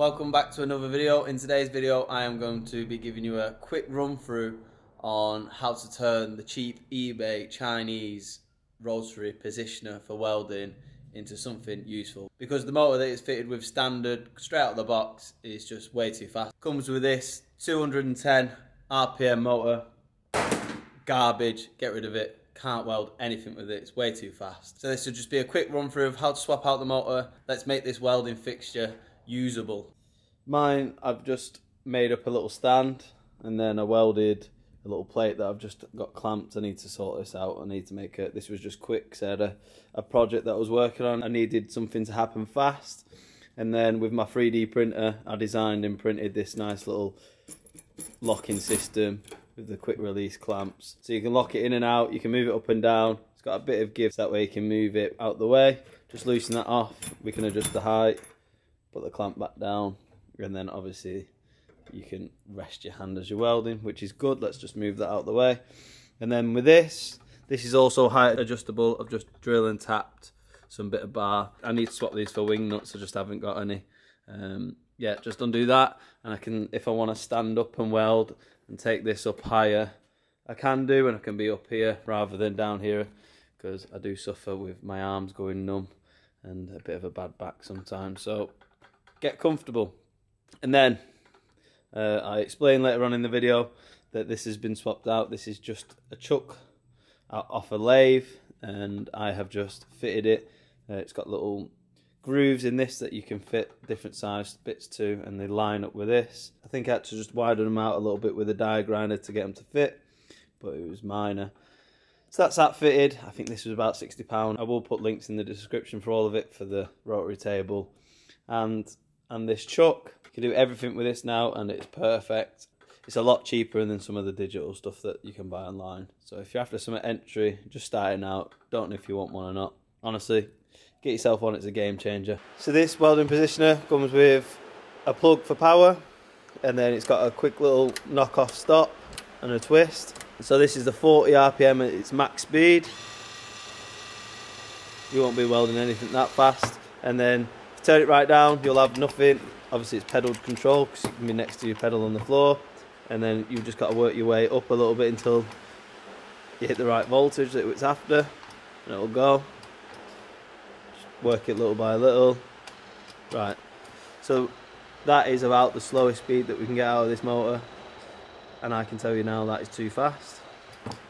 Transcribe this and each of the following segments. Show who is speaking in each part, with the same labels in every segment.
Speaker 1: Welcome back to another video. In today's video I am going to be giving you a quick run through on how to turn the cheap eBay Chinese rotary positioner for welding into something useful because the motor that is fitted with standard straight out of the box is just way too fast. Comes with this 210 RPM motor, garbage, get rid of it, can't weld anything with it, it's way too fast. So this will just be a quick run through of how to swap out the motor, let's make this welding fixture usable. Mine, I've just made up a little stand and then I welded a little plate that I've just got clamped. I need to sort this out. I need to make it. This was just quick. Had a, a project that I was working on. I needed something to happen fast. And then with my 3D printer, I designed and printed this nice little locking system with the quick release clamps. So you can lock it in and out. You can move it up and down. It's got a bit of give so that way you can move it out the way. Just loosen that off. We can adjust the height, put the clamp back down. And then obviously you can rest your hand as you're welding, which is good. Let's just move that out of the way. And then with this, this is also height adjustable. I've just drilled and tapped some bit of bar. I need to swap these for wing nuts. I just haven't got any. Um, yeah, just undo that. And I can, if I want to stand up and weld and take this up higher, I can do. And I can be up here rather than down here because I do suffer with my arms going numb and a bit of a bad back sometimes. So get comfortable. And then uh, I explain later on in the video that this has been swapped out. This is just a chuck off a lathe and I have just fitted it. Uh, it's got little grooves in this that you can fit different sized bits to and they line up with this. I think I had to just widen them out a little bit with a die grinder to get them to fit, but it was minor. So that's that fitted. I think this was about £60. I will put links in the description for all of it for the rotary table and and this chuck. You can do everything with this now and it's perfect. It's a lot cheaper than some of the digital stuff that you can buy online. So if you're after some entry, just starting out, don't know if you want one or not. Honestly, get yourself one, it's a game changer. So this welding positioner comes with a plug for power and then it's got a quick little knock-off stop and a twist. So this is the 40 RPM at its max speed. You won't be welding anything that fast. And then turn it right down, you'll have nothing. Obviously it's pedal control because you can be next to your pedal on the floor. And then you've just got to work your way up a little bit until you hit the right voltage that it's after. And it'll go. Just work it little by little. Right. So that is about the slowest speed that we can get out of this motor. And I can tell you now that is too fast.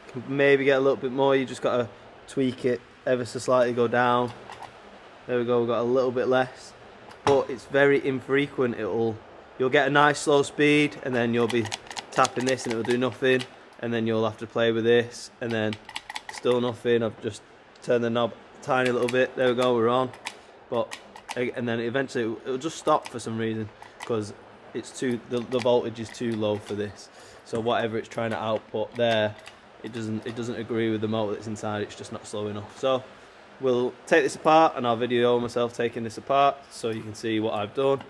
Speaker 1: Can maybe get a little bit more, you just got to tweak it ever so slightly, go down there we go, we've got a little bit less. But it's very infrequent. It'll you'll get a nice slow speed and then you'll be tapping this and it'll do nothing. And then you'll have to play with this and then still nothing. I've just turned the knob tiny little bit. There we go, we're on. But and then eventually it'll just stop for some reason because it's too the, the voltage is too low for this. So whatever it's trying to output there, it doesn't it doesn't agree with the motor that's inside. It's just not slow enough. So We'll take this apart and I'll video myself taking this apart so you can see what I've done.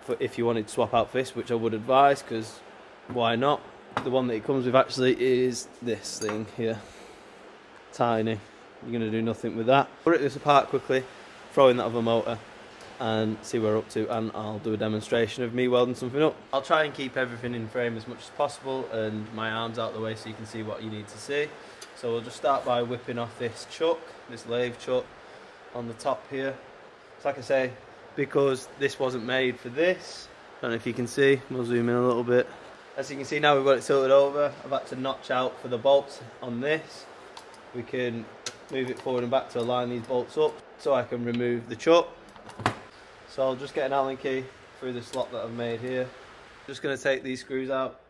Speaker 1: For if you wanted to swap out this, which I would advise, because why not? The one that it comes with actually is this thing here. Tiny. You're going to do nothing with that. Put this apart quickly, throw in that other motor and see where we're up to and I'll do a demonstration of me welding something up. I'll try and keep everything in frame as much as possible and my arms out the way so you can see what you need to see. So we'll just start by whipping off this chuck, this lathe chuck on the top here. So like I say, because this wasn't made for this, I don't know if you can see, we'll zoom in a little bit. As you can see now we've got it tilted over, I've had to notch out for the bolts on this. We can move it forward and back to align these bolts up so I can remove the chuck so I'll just get an Allen key through the slot that I've made here. Just going to take these screws out.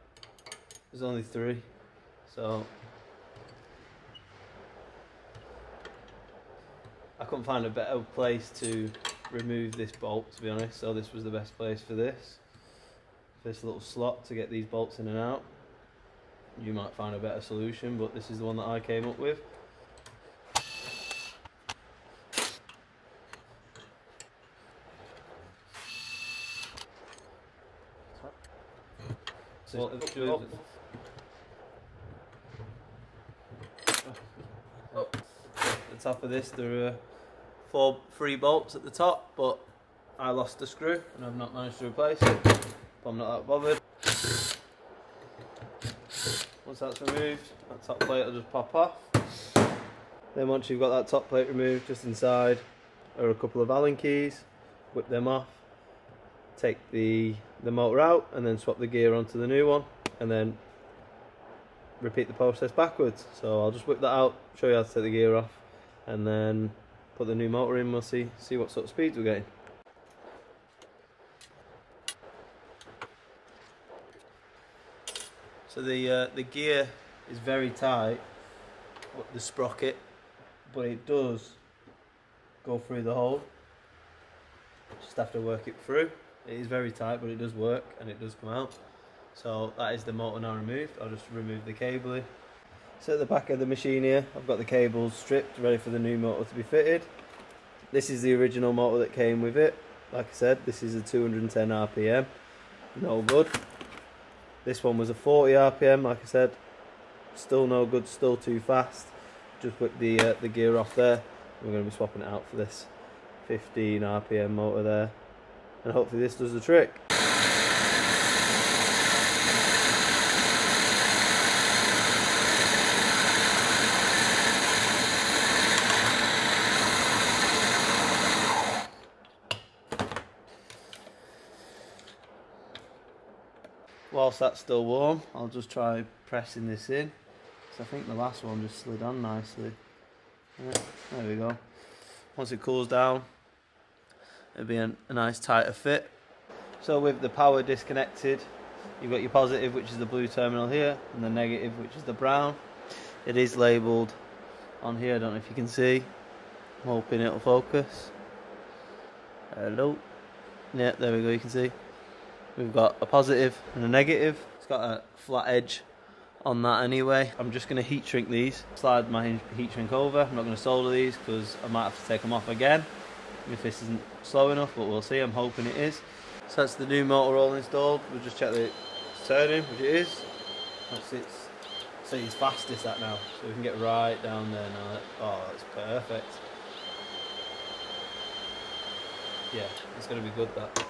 Speaker 1: There's only three. So I couldn't find a better place to remove this bolt to be honest. So this was the best place for this. This little slot to get these bolts in and out. You might find a better solution, but this is the one that I came up with. Well, oh. Oh. oh. oh. The top of this, there are four three bolts at the top, but I lost the screw and I've not managed to replace it. But I'm not that bothered. Once that's removed, that top plate will just pop off. Then once you've got that top plate removed, just inside are a couple of Allen keys. Whip them off. Take the, the motor out and then swap the gear onto the new one. And then repeat the process backwards. So I'll just whip that out, show you how to take the gear off. And then put the new motor in, we'll see, see what sort of speeds we're getting. So the uh, the gear is very tight, the sprocket, but it does go through the hole. Just have to work it through. It is very tight, but it does work and it does come out. So that is the motor now removed. I'll just remove the cabling. So at the back of the machine here, I've got the cables stripped, ready for the new motor to be fitted. This is the original motor that came with it. Like I said, this is a 210 RPM. No good. This one was a 40 RPM, like I said. Still no good, still too fast. Just put the uh, the gear off there. We're going to be swapping it out for this 15 RPM motor there. And hopefully this does the trick. whilst that's still warm, I'll just try pressing this in. Because I think the last one just slid on nicely. There we go. Once it cools down, it'll be a, a nice tighter fit. So with the power disconnected, you've got your positive, which is the blue terminal here, and the negative, which is the brown. It is labelled on here, I don't know if you can see. I'm hoping it'll focus. Hello. Yeah, there we go, you can see. We've got a positive and a negative. It's got a flat edge on that anyway. I'm just going to heat shrink these, slide my heat shrink over. I'm not going to solder these because I might have to take them off again if this isn't slow enough, but we'll see. I'm hoping it is. So that's the new motor all installed. We'll just check it's turning, which it is. That's it's, so it's fastest that now, so we can get right down there now. Oh, that's perfect. Yeah, it's going to be good that.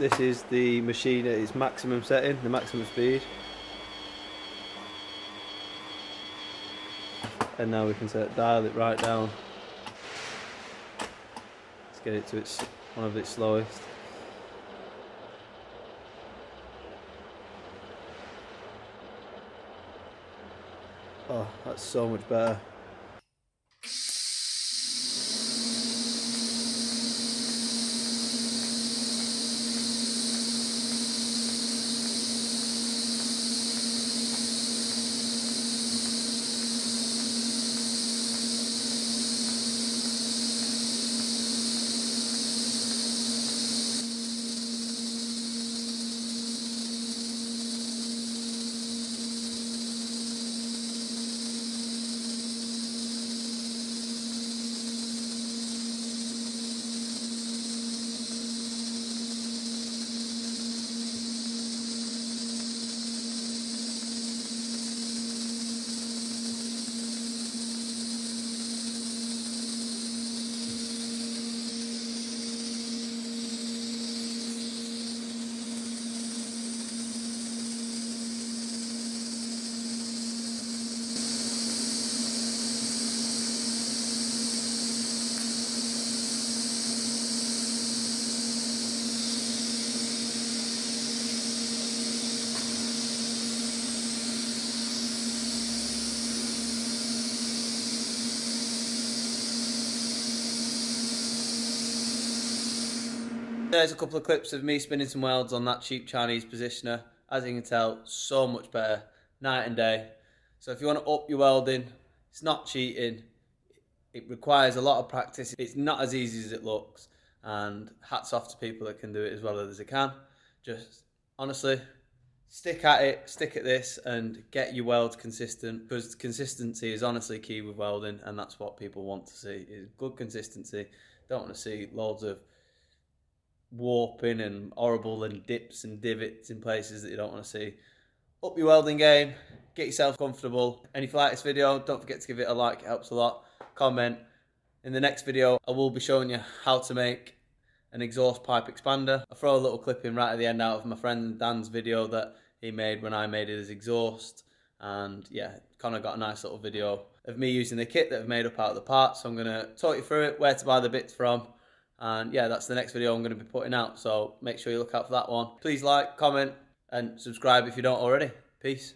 Speaker 1: This is the machine at its maximum setting, the maximum speed. And now we can set, dial it right down. Let's get it to its one of its slowest. Oh, that's so much better. There's a couple of clips of me spinning some welds on that cheap Chinese positioner. As you can tell, so much better, night and day. So if you want to up your welding, it's not cheating. It requires a lot of practice. It's not as easy as it looks. And hats off to people that can do it as well as they can. Just honestly, stick at it, stick at this, and get your weld consistent because consistency is honestly key with welding, and that's what people want to see is good consistency. Don't want to see loads of warping and horrible and dips and divots in places that you don't want to see. Up your welding game, get yourself comfortable. And if you like this video, don't forget to give it a like, it helps a lot. Comment. In the next video, I will be showing you how to make an exhaust pipe expander. I throw a little clip in right at the end out of my friend Dan's video that he made when I made his exhaust. And yeah, kind of got a nice little video of me using the kit that I've made up out of the parts. So I'm going to talk you through it, where to buy the bits from. And yeah, that's the next video I'm going to be putting out. So make sure you look out for that one. Please like, comment, and subscribe if you don't already. Peace.